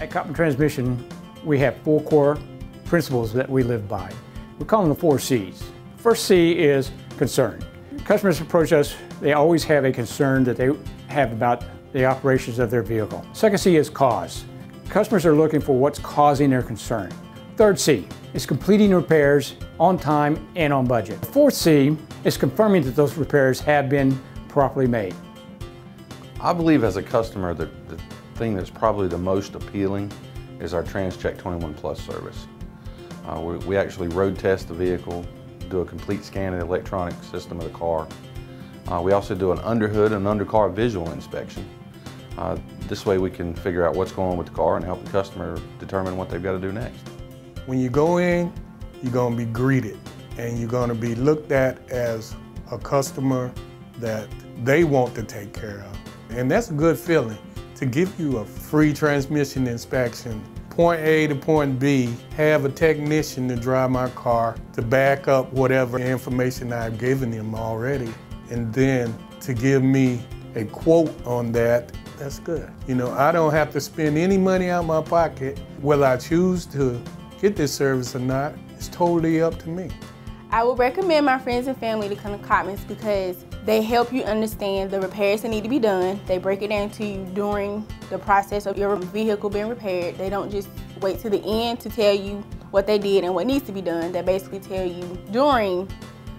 At Cottman Transmission, we have four core principles that we live by. We call them the four C's. First C is concern. Customers approach us, they always have a concern that they have about the operations of their vehicle. Second C is cause. Customers are looking for what's causing their concern. Third C is completing repairs on time and on budget. Fourth C is confirming that those repairs have been properly made. I believe as a customer that the thing that's probably the most appealing is our TransCheck 21 Plus service. Uh, we, we, actually road test the vehicle, do a complete scan of the electronic system of the car. Uh, we also do an underhood and undercar visual inspection. Uh, this way we can figure out what's going on with the car and help the customer determine what they've got to do next. When you go in, you're going to be greeted and you're going to be looked at as a customer that they want to take care of. And that's a good feeling to give you a free transmission inspection, point A to point B, have a technician to drive my car to back up whatever information I've given them already, and then to give me a quote on that, that's good. You know, I don't have to spend any money out of my pocket. Whether I choose to get this service or not, it's totally up to me. I would recommend my friends and family to come to Cottman's because they help you understand the repairs that need to be done. They break it down to you during the process of your vehicle being repaired. They don't just wait to the end to tell you what they did and what needs to be done. They basically tell you during,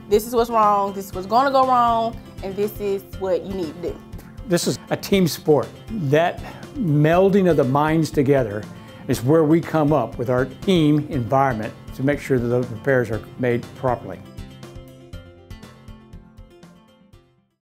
this is what's wrong, this is what's gonna go wrong, and this is what you need to do. This is a team sport. That melding of the minds together is where we come up with our team environment to make sure that those repairs are made properly.